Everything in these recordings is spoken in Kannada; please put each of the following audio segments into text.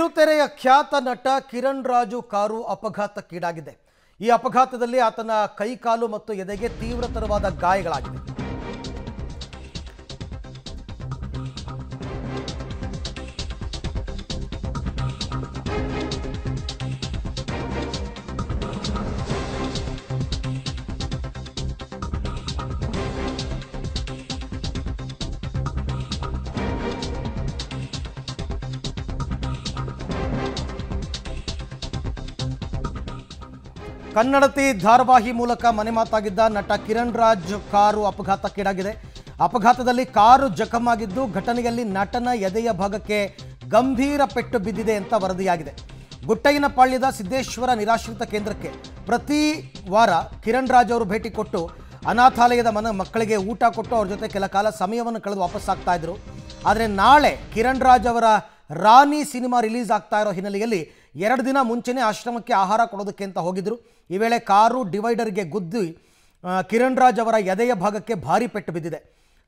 ಕಿರುತೆರೆಯ ಖ್ಯಾತ ನಟ ಕಿರಣ್ ರಾಜು ಕಾರು ಅಪಘಾತಕ್ಕೀಡಾಗಿದೆ. ಈ ಅಪಘಾತದಲ್ಲಿ ಆತನ ಕೈಕಾಲು ಮತ್ತು ಎದೆಗೆ ತೀವ್ರತರವಾದ ಗಾಯಗಳಾಗಿದೆ ಕನ್ನಡತಿ ಧಾರಾವಾಹಿ ಮೂಲಕ ಮನೆ ಮಾತಾಗಿದ್ದ ನಟ ಕಿರಣ್ ರಾಜ್ ಕಾರು ಅಪಘಾತಕ್ಕೀಡಾಗಿದೆ. ಅಪಘಾತದಲ್ಲಿ ಕಾರು ಜಖಮಾಗಿದ್ದು ಘಟನೆಯಲ್ಲಿ ನಟನ ಎದೆಯ ಭಾಗಕ್ಕೆ ಗಂಭೀರ ಪೆಟ್ಟು ಬಿದ್ದಿದೆ ಅಂತ ವರದಿಯಾಗಿದೆ. ಗುಟ್ಟಯ್ಯನಪಾಳ್ಯದ ಸಿದ್ದೇಶ್ವರ ನಿರಾಶ್ರಿತ ಕೇಂದ್ರಕ್ಕೆ ಪ್ರತಿ ವಾರ ಕಿರಣ್ ರಾಜ್ ಅವರು ಭೇಟಿ ಕೊಟ್ಟು ಅನಾಥಾಲಯದ ಮನ ಮಕ್ಕಳಿಗೆ ಊಟ ಕೊಟ್ಟು ಅವ್ರ ಜೊತೆ ಕೆಲ ಕಾಲ ಸಮಯವನ್ನು ಕಳೆದು ವಾಪಸ್ ಆಗ್ತಾ ಇದ್ರು. ಆದರೆ ನಾಳೆ ಕಿರಣ್ ರಾಜ್ ಅವರ ರಾಣಿ ಸಿನಿಮಾ ರಿಲೀಸ್ ಆಗ್ತಾ ಇರೋ ಹಿನ್ನೆಲೆಯಲ್ಲಿ ಎರಡು ದಿನ ಮುಂಚೆನೇ ಆಶ್ರಮಕ್ಕೆ ಆಹಾರ ಕೊಡೋದಕ್ಕೆ ಅಂತ ಹೋಗಿದ್ರು. ಈ ವೇಳೆ ಕಾರು ಡಿವೈಡರ್ಗೆ ಗುದ್ದಿ ಕಿರಣ್ ರಾಜ್ ಅವರ ಎದೆಯ ಭಾಗಕ್ಕೆ ಭಾರಿ ಪೆಟ್ಟು ಬಿದ್ದಿದೆ.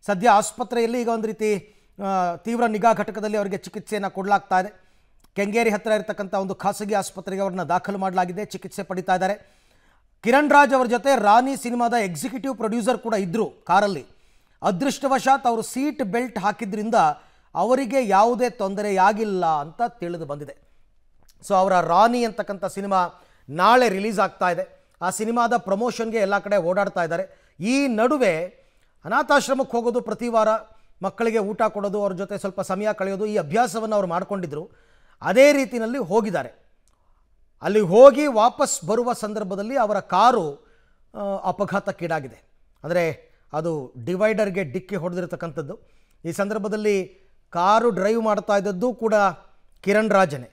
ಸದ್ಯ ಆಸ್ಪತ್ರೆಯಲ್ಲಿ ಈಗ ಒಂದು ರೀತಿ ತೀವ್ರ ನಿಗಾ ಘಟಕದಲ್ಲಿ ಅವರಿಗೆ ಚಿಕಿತ್ಸೆಯನ್ನು ಕೊಡಲಾಗ್ತಾ ಇದೆ. ಕೆಂಗೇರಿ ಹತ್ತಿರ ಇರತಕ್ಕಂಥ ಒಂದು ಖಾಸಗಿ ಆಸ್ಪತ್ರೆಗೆ ಅವ್ರನ್ನ ದಾಖಲು ಮಾಡಲಾಗಿದೆ, ಚಿಕಿತ್ಸೆ ಪಡಿತಾ ಇದ್ದಾರೆ. ಕಿರಣ್ ರಾಜ್ ಅವರ ಜೊತೆ ರಾಣಿ ಸಿನಿಮಾದ ಎಕ್ಸಿಕ್ಯೂಟಿವ್ ಪ್ರೊಡ್ಯೂಸರ್ ಕೂಡ ಇದ್ದರು ಕಾರಲ್ಲಿ. ಅದೃಷ್ಟವಶಾತ್ ಅವರು ಸೀಟ್ ಬೆಲ್ಟ್ ಹಾಕಿದ್ರಿಂದ ಅವರಿಗೆ ಯಾವುದೇ ತೊಂದರೆಯಾಗಿಲ್ಲ ಅಂತ ತಿಳಿದು ಬಂದಿದೆ. ಸೊ, ಅವರ ರಾಣಿ ಅಂತಕ್ಕಂಥ ಸಿನಿಮಾ ನಾಳೆ ರಿಲೀಸ್ ಆಗ್ತಾ ಇದೆ. ಆ ಸಿನಿಮಾದ ಪ್ರಮೋಷನ್ಗೆ ಎಲ್ಲ ಕಡೆ ಓಡಾಡ್ತಾ ಇದ್ದಾರೆ. ಈ ನಡುವೆ ಅನಾಥಾಶ್ರಮಕ್ಕೆ ಹೋಗೋದು ಪ್ರತಿ ವಾರ, ಮಕ್ಕಳಿಗೆ ಊಟ ಕೊಡೋದು, ಅವ್ರ ಜೊತೆ ಸ್ವಲ್ಪ ಸಮಯ ಕಳೆಯೋದು ಈ ಅಭ್ಯಾಸವನ್ನು ಅವ್ರು ಮಾಡ್ಕೊಂಡಿದ್ರು. ಅದೇ ರೀತಿಯಲ್ಲಿ ಹೋಗಿದ್ದಾರೆ. ಅಲ್ಲಿ ಹೋಗಿ ವಾಪಸ್ ಬರುವ ಸಂದರ್ಭದಲ್ಲಿ ಅವರ ಕಾರು ಅಪಘಾತಕ್ಕೀಡಾಗಿದೆ. ಅಂದರೆ ಅದು ಡಿವೈಡರ್ಗೆ ಡಿಕ್ಕಿ ಹೊಡೆದಿರತಕ್ಕಂಥದ್ದು. ಈ ಸಂದರ್ಭದಲ್ಲಿ ಕಾರು ಡ್ರೈವ್ ಮಾಡ್ತಾ ಇದ್ದದ್ದು ಕೂಡ ಕಿರಣ್ ರಾಜನೇ.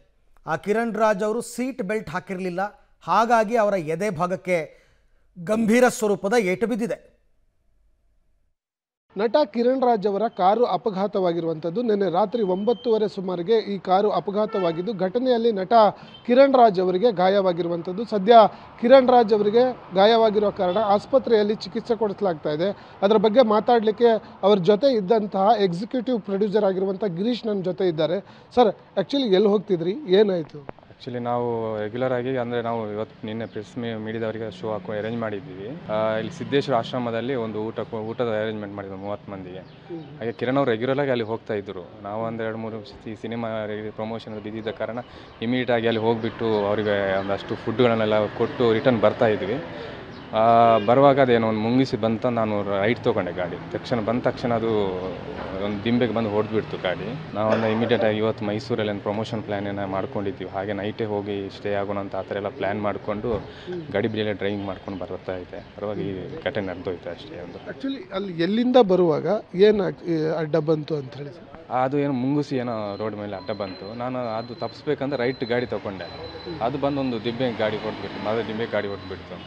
ಆ ಕಿರಣ್ ರಾಜ್ ಅವರು ಸೀಟ್ ಬೆಲ್ಟ್ ಹಾಕಿರಲಿಲ್ಲ. ಹಾಗಾಗಿ ಅವರ ಎದೆ ಭಾಗಕ್ಕೆ ಗಂಭೀರ ಸ್ವರೂಪದ ಏಟು ಬಿದ್ದಿದೆ. ನಟ ಕಿರಣ್ ರಾಜ್ ಅವರ ಕಾರು ಅಪಘಾತವಾಗಿರುವಂಥದ್ದು ನಿನ್ನೆ ರಾತ್ರಿ ಒಂಬತ್ತುವರೆ ಸುಮಾರಿಗೆ ಈ ಕಾರು ಅಪಘಾತವಾಗಿದ್ದು ಘಟನೆಯಲ್ಲಿ ನಟ ಕಿರಣ್ ರಾಜ್ ಅವರಿಗೆ ಗಾಯವಾಗಿರುವಂಥದ್ದು. ಸದ್ಯ ಕಿರಣ್ ರಾಜ್ ಅವರಿಗೆ ಗಾಯವಾಗಿರುವ ಕಾರಣ ಆಸ್ಪತ್ರೆಯಲ್ಲಿ ಚಿಕಿತ್ಸೆ ಕೊಡಿಸಲಾಗ್ತಾ ಇದೆ. ಅದರ ಬಗ್ಗೆ ಮಾತಾಡಲಿಕ್ಕೆ ಅವ್ರ ಜೊತೆ ಇದ್ದಂತಹ ಎಕ್ಸಿಕ್ಯೂಟಿವ್ ಪ್ರೊಡ್ಯೂಸರ್ ಆಗಿರುವಂಥ ಗಿರೀಶ್ ನನ್ನ ಜೊತೆ ಇದ್ದಾರೆ. ಸರ್ ಆ್ಯಕ್ಚುಲಿ ಎಲ್ಲಿ ಹೋಗ್ತಿದ್ರಿ? ಏನಾಯಿತು? ಆ್ಯಕ್ಚುಲಿ ನಾವು ರೆಗ್ಯುಲರ್ ಆಗಿ, ಅಂದರೆ ನಾವು ಇವತ್ತು ನಿನ್ನೆ ಪ್ರೆಸ್ ಮೀಡಿಯಾದವರಿಗೆ ಶೋ ಹಾಕೋ ಅರೇಂಜ್ ಮಾಡಿದ್ದೀವಿ. ಇಲ್ಲಿ ಸಿದ್ದೇಶ್ವರ ಆಶ್ರಮದಲ್ಲಿ ಒಂದು ಊಟ ಊಟದ ಅರೇಂಜ್ಮೆಂಟ್ ಮಾಡಿದ್ವಿ ಮೂವತ್ತು ಮಂದಿಗೆ. ಹಾಗೆ ಕಿರಣ್ ಅವರು ರೆಗ್ಯುಲರ್ ಆಗಿ ಅಲ್ಲಿ ಹೋಗ್ತಾ ಇದ್ದರು ನಾವು ಒಂದು ಎರಡು, ಮೂರು ಈ ಸಿನಿಮಾ ಪ್ರಮೋಷನ್ ಬಿದ್ದಿದ್ದ ಕಾರಣ ಇಮಿಡಿಯೇಟ್ ಆಗಿ ಅಲ್ಲಿ ಹೋಗಿಬಿಟ್ಟು ಅವರಿಗೆ ಒಂದಷ್ಟು ಫುಡ್ಗಳನ್ನೆಲ್ಲ ಕೊಟ್ಟು ರಿಟರ್ನ್ ಬರ್ತಾ ಇದ್ವಿ. ಬರುವಾಗ ಅದೇನೋ ಒಂದು ಮುಂಗಿಸಿ ಬಂತ ನಾನು ರೈಟ್ ತೊಗೊಂಡೆ ಗಾಡಿ. ತಕ್ಷಣ ಬಂದ ತಕ್ಷಣ ಅದು ಒಂದು ದಿಂಬೆಗೆ ಬಂದು ಹೊಡೆದ್ಬಿಡ್ತು ಗಾಡಿ. ನಾವು ಇಮಿಡಿಯೇಟ್ ಆಗಿ ಇವತ್ತು ಮೈಸೂರಲ್ಲಿ ಒಂದು ಪ್ರಮೋಷನ್ ಪ್ಲ್ಯಾನನ್ನು ಮಾಡ್ಕೊಂಡಿದ್ದೀವಿ. ಹಾಗೆ ನೈಟೇ ಹೋಗಿ ಸ್ಟೇ ಆಗೋಣ ಅಂತ ಆ ಥರ ಎಲ್ಲ ಪ್ಲ್ಯಾನ್ ಮಾಡಿಕೊಂಡು ಗಾಡಿ ಬಿಡಿಯಲ್ಲಿ ಡ್ರೈವಿಂಗ್ ಮಾಡ್ಕೊಂಡು ಬರ್ತಾ ಇದೆ ಪರವಾಗಿ ಘಟನೆ ನಡೆದೋಯ್ತು ಅಷ್ಟೇ ಒಂದು. ಆ್ಯಕ್ಚುಲಿ ಅಲ್ಲಿ ಎಲ್ಲಿಂದ ಬರುವಾಗ ಏನು ಅಡ್ಡ ಬಂತು ಅಂತ ಹೇಳಿ ಅದು ಏನೋ ಮುಂಗುಸಿ ಏನೋ ರೋಡ್ ಮೇಲೆ ಅಡ್ಡ ಬಂತು. ನಾನು ಅದು ತಪ್ಪಿಸ್ಬೇಕಂದ್ರೆ ರೈಟ್ ಗಾಡಿ ತೊಗೊಂಡೆ. ಅದು ಬಂದು ಒಂದು ದಿಬ್ಬೆ ಗಾಡಿ ಹೊಡೆದ್ಬಿಟ್ಟು ಮರದ ದಿಂಬೆ ಗಾಡಿ ಹೊಡೆದ್ಬಿಡ್ತು.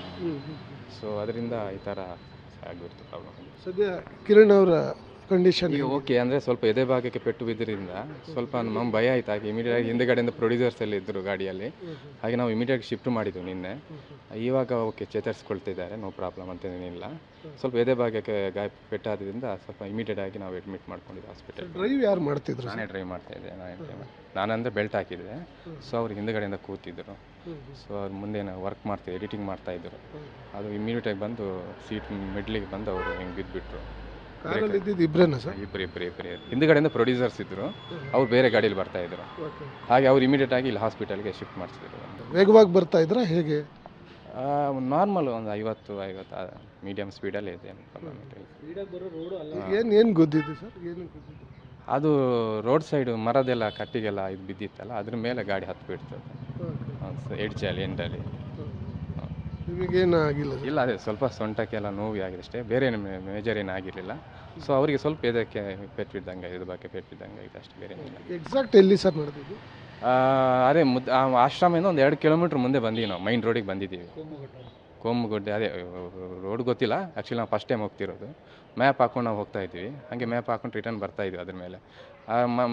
ಸೊ ಅದರಿಂದ ಈ ಥರ ಆಗಿಬಿಡ್ತು ಪ್ರಾಬ್ಲಮ್ ಸದ್ಯ ಕಿರಣ್ ಅವರ ಕಂಡೀಷನ್ ಈಗ ಓಕೆ ಅಂದರೆ ಸ್ವಲ್ಪ ಎದೆ ಭಾಗಕ್ಕೆ ಪೆಟ್ಟು ಬಿದ್ದರಿಂದ ಸ್ವಲ್ಪ ನಮ್ಮ ಭಯ ಆಯ್ತು. ಹಾಗೆ ಇಮಿಡಿಯೇಟ್ ಆಗಿ ಹಿಂದೆಗಡೆಯಿಂದ ಪ್ರೊಡ್ಯೂಸರ್ಸ್ ಎಲ್ಲ ಇದ್ದರು ಗಾಡಿಯಲ್ಲಿ. ಹಾಗೆ ನಾವು ಇಮಿಡಿಯೇಟ್ ಶಿಫ್ಟ್ ಮಾಡಿದ್ವಿ ನಿನ್ನೆ. ಇವಾಗ ಓಕೆ ಚೇತರಿಸ್ಕೊಳ್ತಿದ್ದಾರೆ ನೋ ಪ್ರಾಬ್ಲಮ್ ಅಂತೇನಿಲ್ಲ. ಸ್ವಲ್ಪ ಎದೆ ಭಾಗಕ್ಕೆ ಗಾಯ ಪೆಟ್ಟಾದ್ರಿಂದ ಸ್ವಲ್ಪ ಇಮಿಡಿಯೇಟ್ ಆಗಿ ನಾವು ಅಡ್ಮಿಟ್ ಮಾಡ್ಕೊಂಡಿದ್ದೆ ಹಾಸ್ಪಿಟಲ್ ಡ್ರೈವ್ ಯಾರು ಮಾಡ್ತಿದ್ರು ನಾನೇ ಡ್ರೈವ್ ಮಾಡ್ತಾ ಇದ್ದೆ ನಾನು ಅಂದರೆ ನಾನಂದರೆ ಬೆಲ್ಟ್ ಹಾಕಿದ್ದೆ. ಸೊ ಅವ್ರು ಹಿಂದೆಗಡೆಯಿಂದ ಕೂತಿದ್ದರು ಸೊ ಅವ್ರು ಮುಂದೆ ವರ್ಕ್ ಮಾಡ್ತಿದ್ದೆ ಎಡಿಟಿಂಗ್ ಮಾಡ್ತಾ ಇದ್ದರು ಅದು ಇಮಿಡಿಯೇಟಾಗಿ ಬಂದು ಸೀಟ್ ಮಿಡ್ಲಿಗೆ ಬಂದು ಅವರು ಹಿಂಗೆ ಬಿದ್ದುಬಿಟ್ರು ಕಾರಲ್ಲಿ ಇದ್ದಿದ್ದು ಸರ್? ಇಬ್ಬರು ಇಬ್ಬರು ಇಬ್ಬರು ಹಿಂದ್ಗಡೆಯಿಂದ ಪ್ರೊಡ್ಯೂಸರ್ಸ್ ಇದ್ದರು ಅವ್ರು ಬೇರೆ ಗಾಡಿಯಲ್ಲಿ ಬರ್ತಾ ಇದ್ರು. ಹಾಗೆ ಅವ್ರು ಇಮಿಡಿಯೇಟ್ ಆಗಿ ಇಲ್ಲಿ ಹಾಸ್ಪಿಟಲ್ಗೆ ಶಿಫ್ಟ್ ಮಾಡಿಸಿದ್ರು. ವೇಗವಾಗಿ ಬರ್ತಾ ಇದ್ರ? ಹೇಗೆ? ನಾರ್ಮಲ್ ಒಂದು ಐವತ್ತು ಐವತ್ತು ಮೀಡಿಯಮ್ ಸ್ಪೀಡಲ್ಲಿ ಇದೆ ಏನು ಏನು ಏನು ಗುದ್ದಿದ್ದು ಸರ್? ಏನು ಅದು ರೋಡ್ ಸೈಡು ಮರದೆಲ್ಲ ಕಟ್ಟಿಗೆಲ್ಲ ಇದು ಬಿದ್ದಿತ್ತಲ್ಲ ಅದ್ರ ಮೇಲೆ ಗಾಡಿ ಹತ್ತು ಬಿಡ್ತದೆ ಎಡ್ಜಲ್ಲಿ ಎಂಡಲ್ಲಿ ನಿಮಗೇನು ಆಗಿಲ್ಲ ಇಲ್ಲ ಅದೇ ಸ್ವಲ್ಪ ಸೊಂಟಕ್ಕೆಲ್ಲ ನೋವು ಆಗಿದೆ ಅಷ್ಟೇ ಬೇರೆ ಏನು ಮೇಜರ್ ಏನು ಆಗಿರಲಿಲ್ಲ. ಸೊ ಅವರಿಗೆ ಸ್ವಲ್ಪ ಇದಕ್ಕೆ ಪೆಟ್ಟು ಬಿದ್ದಂಗೆ ಇದು ಬಗ್ಗೆ ಪೆಟ್ಟು ಬಿದ್ದಂಗೆ ಆಗಿದೆ ಅಷ್ಟೇ ಬೇರೆ ಏನಿಲ್ಲ. ಎಕ್ಸಾಕ್ಟ್ ಎಲ್ಲಿ ಸರ್ ನಡೆದಿದ್ದು? ಅದೇ ಮುದ್ ಆಶ್ರಮದಿಂದ ಒಂದು ಎರಡು ಕಿಲೋಮೀಟ್ರ್ ಮುಂದೆ ಬಂದೀವಿ ನಾವು ಮೈನ್ ರೋಡಿಗೆ ಬಂದಿದ್ದೀವಿ. ಕೋಮುಗುಡ್ಡೆ, ಅದೇ ರೋಡ್ ಗೊತ್ತಿಲ್ಲ. ಆ್ಯಕ್ಚುಲಿ ನಾವು ಫಸ್ಟ್ ಟೈಮ್ ಹೋಗ್ತಿರೋದು. ಮ್ಯಾಪ್ ಹಾಕೊಂಡು ನಾವು ಹೋಗ್ತಾ ಇದ್ವಿ ಹಾಗೆ ಮ್ಯಾಪ್ ಹಾಕೊಂಡು ರಿಟರ್ನ್ ಬರ್ತಾ ಇದ್ವಿ ಅದ್ರ ಮೇಲೆ.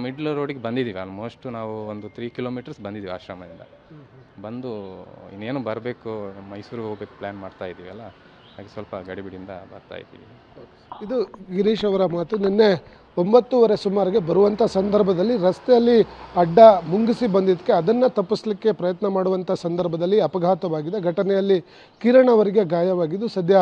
ಮಿಡ್ಲ್ ರೋಡಿಗೆ ಬಂದಿದ್ದೀವಿ. ಆಲ್ಮೋಸ್ಟ್ ನಾವು ಒಂದು ತ್ರೀ ಕಿಲೋಮೀಟರ್ಸ್ ಬಂದಿದ್ದೀವಿ ಆಶ್ರಮದಿಂದ. ಬಂದು ಇನ್ನೇನು ಬರಬೇಕು, ಮೈಸೂರಿಗೆ ಹೋಗ್ಬೇಕು ಪ್ಲ್ಯಾನ್ ಮಾಡ್ತಾ ಇದ್ದೀವಲ್ಲ ಹಾಗೆ ಸ್ವಲ್ಪ ಗಡಿಬಿಡಿಯಿಂದ ಬರ್ತಾ ಇದ್ದೀವಿ. ಇದು ಗಿರೀಶ್ ಅವರ ಮಾತು. ನಿನ್ನೆ ಒಂಬತ್ತೂವರೆ ಸುಮಾರಿಗೆ ಬರುವಂಥ ಸಂದರ್ಭದಲ್ಲಿ ರಸ್ತೆಯಲ್ಲಿ ಅಡ್ಡ ಮುಂಗಿಸಿ ಬಂದಿದ್ದಕ್ಕೆ ಅದನ್ನು ತಪ್ಪಿಸಲಿಕ್ಕೆ ಪ್ರಯತ್ನ ಮಾಡುವಂಥ ಸಂದರ್ಭದಲ್ಲಿ ಅಪಘಾತವಾಗಿದೆ. ಘಟನೆಯಲ್ಲಿ ಕಿರಣ್ ಅವರಿಗೆ ಗಾಯವಾಗಿದ್ದು ಸದ್ಯ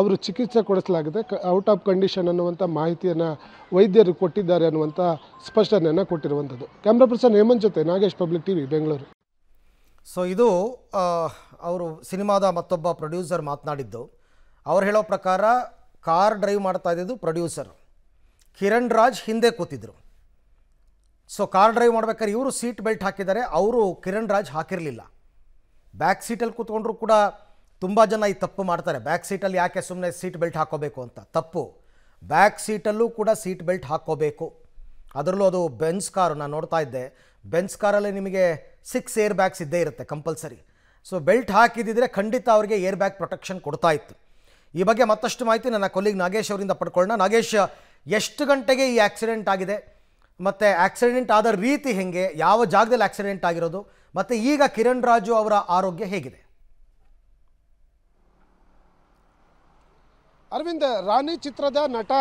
ಅವರು ಚಿಕಿತ್ಸೆ ಕೊಡಿಸಲಾಗಿದೆ. ಔಟ್ ಆಫ್ ಕಂಡೀಷನ್ ಅನ್ನುವಂಥ ಮಾಹಿತಿಯನ್ನು ವೈದ್ಯರು ಕೊಟ್ಟಿದ್ದಾರೆ ಅನ್ನುವಂಥ ಸ್ಪಷ್ಟನೆಯನ್ನು ಕೊಟ್ಟಿರುವಂಥದ್ದು ಕ್ಯಾಮ್ರಾ ಪರ್ಸನ್ ಹೇಮಂತ್ ಜೊತೆ Nagesh public TV, Bengaluru. So ಇದು ಅವರು ಸಿನಿಮಾದ ಮತ್ತೊಬ್ಬ ಪ್ರೊಡ್ಯೂಸರ್ ಮಾತನಾಡಿದ್ದು. ಅವ್ರು ಹೇಳೋ ಪ್ರಕಾರ, ಕಾರ್ ಡ್ರೈವ್ ಮಾಡ್ತಾ ಇದ್ದಿದ್ದು ಪ್ರೊಡ್ಯೂಸರ್ ಕಿರಣ್ ರಾಜ್ ಹಿಂದೆ ಕೂತಿದ್ರು. ಸೊ ಕಾರ್ ಡ್ರೈವ್ ಮಾಡ್ಬೇಕಾದ್ರೆ ಇವರು ಸೀಟ್ ಬೆಲ್ಟ್ ಹಾಕಿದ್ದಾರೆ, ಅವರು ಕಿರಣ್ ರಾಜ್ ಹಾಕಿರಲಿಲ್ಲ ಬ್ಯಾಕ್ ಸೀಟಲ್ಲಿ ಕೂತ್ಕೊಂಡ್ರು ಕೂಡ ತುಂಬ ಜನ ಈ ತಪ್ಪು ಮಾಡ್ತಾರೆ. ಬ್ಯಾಕ್ ಸೀಟಲ್ಲಿ ಯಾಕೆ ಸುಮ್ಮನೆ ಸೀಟ್ ಬೆಲ್ಟ್ ಹಾಕೋಬೇಕು ಅಂತ? ತಪ್ಪು. ಬ್ಯಾಕ್ ಸೀಟಲ್ಲೂ ಕೂಡ ಸೀಟ್ ಬೆಲ್ಟ್ ಹಾಕ್ಕೋಬೇಕು ಅದರಲ್ಲೂ ಅದು ಬೆನ್ಸ್ ಕಾರು ನಾನು ನೋಡ್ತಾ ಇದ್ದೆ. ಬೆನ್ಸ್ ಕಾರಲ್ಲಿ ನಿಮಗೆ ಸಿಕ್ಸ್ ಏರ್ ಬ್ಯಾಗ್ಸ್ ಇದ್ದೇ ಇರುತ್ತೆ ಕಂಪಲ್ಸರಿ ಸೊ ಬೆಲ್ಟ್ ಹಾಕಿದ್ದಿದ್ರೆ ಖಂಡಿತ ಅವರಿಗೆ ಏರ್ ಬ್ಯಾಗ್ ಪ್ರೊಟೆಕ್ಷನ್ ಕೊಡ್ತಾ ಇತ್ತು. ಈ ಬಗ್ಗೆ ಮತ್ತಷ್ಟು ಮಾಹಿತಿ ನನ್ನ ಕೊಲ್ಲಿಗ್ ನಾಗೇಶ್ ಅವರಿಂದ ಪಡ್ಕೊಳ್ಳೋಣ. ನಾಗೇಶ್ ಎಷ್ಟು ಗಂಟೆಗೆ ಈ ಆಕ್ಸಿಡೆಂಟ್ ಆಗಿದೆ? ಮತ್ತು ಆಕ್ಸಿಡೆಂಟ್ ಆದ ರೀತಿ ಹೆಂಗೆ? ಯಾವ ಜಾಗದಲ್ಲಿ ಆಕ್ಸಿಡೆಂಟ್ ಆಗಿರೋದು? ಮತ್ತು ಈಗ ಕಿರಣ್ ರಾಜು ಅವರ ಆರೋಗ್ಯ ಹೇಗಿದೆ? ಅರವಿಂದ್, ರಾಣಿ ಚಿತ್ರದ ನಟ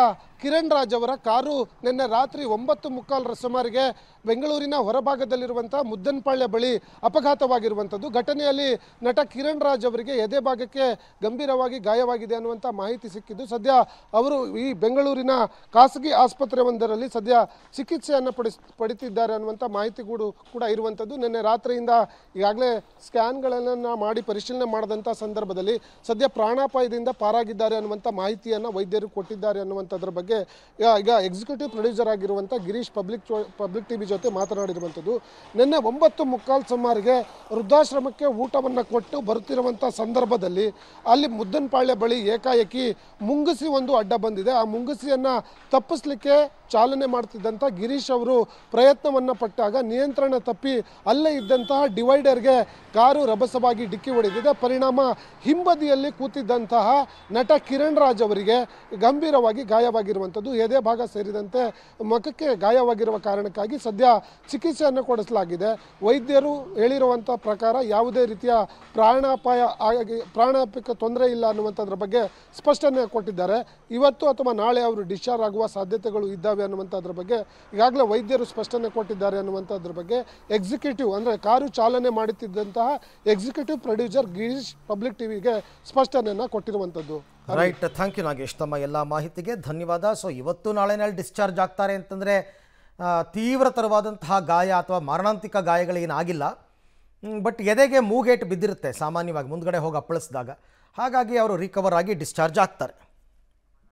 ಕಿರಣ್ ರಾಜ್ ಅವರ ಕಾರು ನಿನ್ನೆ ರಾತ್ರಿ ಒಂಬತ್ತು ಮುಕ್ಕಾಲರ ಸುಮಾರಿಗೆ ಬೆಂಗಳೂರಿನ ಹೊರಭಾಗದಲ್ಲಿರುವಂಥ ಮುದ್ದನ್ಪಾಳ್ಯ ಬಳಿ ಅಪಘಾತವಾಗಿರುವಂಥದ್ದು. ಘಟನೆಯಲ್ಲಿ ನಟ ಕಿರಣ್ ರಾಜ್ ಅವರಿಗೆ ಎದೆ ಭಾಗಕ್ಕೆ ಗಂಭೀರವಾಗಿ ಗಾಯವಾಗಿದೆ ಅನ್ನುವಂಥ ಮಾಹಿತಿ ಸಿಕ್ಕಿದ್ದು. ಸದ್ಯ ಅವರು ಈ ಬೆಂಗಳೂರಿನ ಖಾಸಗಿ ಆಸ್ಪತ್ರೆ ಒಂದರಲ್ಲಿ ಸದ್ಯ ಚಿಕಿತ್ಸೆಯನ್ನು ಪಡಿಸ್, ಪಡಿತಿದ್ದಾರೆ ಅನ್ನುವಂಥ ಮಾಹಿತಿ ಕೂಡ ಕೂಡ ಇರುವಂಥದ್ದು. ನಿನ್ನೆ ರಾತ್ರಿಯಿಂದ ಈಗಾಗಲೇ ಸ್ಕ್ಯಾನ್ಗಳನ್ನು ಮಾಡಿ ಪರಿಶೀಲನೆ ಮಾಡಿದಂಥ ಸಂದರ್ಭದಲ್ಲಿ ಸದ್ಯ ಪ್ರಾಣಾಪಾಯದಿಂದ ಪಾರಾಗಿದ್ದಾರೆ ಅನ್ನುವಂಥ ಮಾಹಿತಿಯನ್ನು ವೈದ್ಯರು ಕೊಟ್ಟಿದ್ದಾರೆ ಅನ್ನುವಂಥದ್ರ ಬಗ್ಗೆ ಈಗ- ಈಗ ಎಕ್ಸಿಕ್ಯೂಟಿವ್ ಪ್ರೊಡ್ಯೂಸರ್ ಆಗಿರುವಂಥ ಗಿರೀಶ್ ಪಬ್ಲಿಕ್ ಪಬ್ಲಿಕ್ ಟಿವಿ ಜೊತೆ ಮಾತನಾಡಿರುವಂಥದ್ದು, ನಿನ್ನೆ ಒಂಬತ್ತು ಮುಕ್ಕಾಲು ಸುಮಾರಿಗೆ ವೃದ್ಧಾಶ್ರಮಕ್ಕೆ ಊಟವನ್ನು ಕೊಟ್ಟು ಬರುತ್ತಿರುವಂಥ ಸಂದರ್ಭದಲ್ಲಿ ಅಲ್ಲಿ ಮುದ್ದನ್ಪಾಳ್ಯ ಬಳಿ ಏಕಾಏಕಿ ಮುಂಗಸಿ ಒಂದು ಅಡ್ಡ ಬಂದಿದೆ. ಆ ಮುಂಗುಸಿಯನ್ನು ತಪ್ಪಿಸ್ಲಿಕ್ಕೆ ಚಾಲನೆ ಮಾಡ್ತಿದ್ದಂಥ ಗಿರೀಶ್ ಅವರು ಪ್ರಯತ್ನವನ್ನು ಪಟ್ಟಾಗ ನಿಯಂತ್ರಣ ತಪ್ಪಿ ಅಲ್ಲೇ ಇದ್ದಂತಹ ಡಿವೈಡರ್ಗೆ ಕಾರು ರಭಸವಾಗಿ ಡಿಕ್ಕಿ ಹೊಡೆದಿದೆ. ಪರಿಣಾಮ ಹಿಂಬದಿಯಲ್ಲಿ ಕೂತಿದ್ದಂತಹ ನಟ ಕಿರಣ್ ರಾಜ್ ಅವರಿಗೆ ಗಂಭೀರವಾಗಿ ಗಾಯವಾಗಿರುವಂಥದ್ದು ಎದೆ ಭಾಗ ಸೇರಿದಂತೆ ಮುಖಕ್ಕೆ ಗಾಯವಾಗಿರುವ ಕಾರಣಕ್ಕಾಗಿ ಸದ್ಯ ಚಿಕಿತ್ಸೆಯನ್ನು ಕೊಡಿಸಲಾಗಿದೆ. ವೈದ್ಯರು ಹೇಳಿರುವಂಥ ಪ್ರಕಾರ ಯಾವುದೇ ರೀತಿಯ ಪ್ರಾಣಾಪಾಯ ಆಗಿ ಪ್ರಾಣಾಪಾಯಕ್ಕೆ ತೊಂದರೆ ಇಲ್ಲ ಅನ್ನುವಂಥದ್ರ ಬಗ್ಗೆ ಸ್ಪಷ್ಟನೆ ಕೊಟ್ಟಿದ್ದಾರೆ. ಇವತ್ತು ಅಥವಾ ನಾಳೆ ಅವರು ಡಿಸ್ಚಾರ್ಜ್ ಆಗುವ ಸಾಧ್ಯತೆಗಳು ಇದ್ದಾವೆ ಅನ್ನುವಂಥದ್ರ ಬಗ್ಗೆ ಈಗಾಗಲೇ ವೈದ್ಯರು ಸ್ಪಷ್ಟನೆ ಕೊಟ್ಟಿದ್ದಾರೆ ಅನ್ನುವಂಥದ್ರ ಬಗ್ಗೆ ಎಕ್ಸಿಕ್ಯೂಟಿವ್ ಅಂದರೆ ಕಾರು ಚಾಲನೆ ಮಾಡುತ್ತಿದ್ದಂತಹ ಎಕ್ಸಿಕ್ಯೂಟಿವ್ ಪ್ರೊಡ್ಯೂಸರ್ ಗಿರೀಶ್ ಪಬ್ಲಿಕ್ ಟಿವಿಗೆ ಸ್ಪಷ್ಟನೆಯನ್ನು ಕೊಟ್ಟಿರುವಂಥದ್ದು. ರೈಟ್ ಥ್ಯಾಂಕ್ ಯು ನಾಗೇಶ್, ತಮ್ಮ ಎಲ್ಲ ಮಾಹಿತಿಗೆ ಧನ್ಯವಾದ. ಸೊ ಇವತ್ತು ನಾಳೆನಲ್ಲಿ ಡಿಸ್ಚಾರ್ಜ್ ಆಗ್ತಾರೆ ಅಂತಂದರೆ ತೀವ್ರತರವಾದಂತಹ ಗಾಯ ಅಥವಾ ಮಾರಣಾಂತಿಕ ಗಾಯಗಳೇನಾಗಿಲ್ಲ ಬಟ್ ಎದೆಗೆ ಮೂಗೇಟ್ ಬಿದ್ದಿರುತ್ತೆ, ಸಾಮಾನ್ಯವಾಗಿ ಮುಂದ್ಗಡೆ ಹೋಗಿ ಅಪ್ಪಳಿಸಿದಾಗ. ಹಾಗಾಗಿ ಅವರು ರಿಕವರ್ ಆಗಿ ಡಿಸ್ಚಾರ್ಜ್ ಆಗ್ತಾರೆ.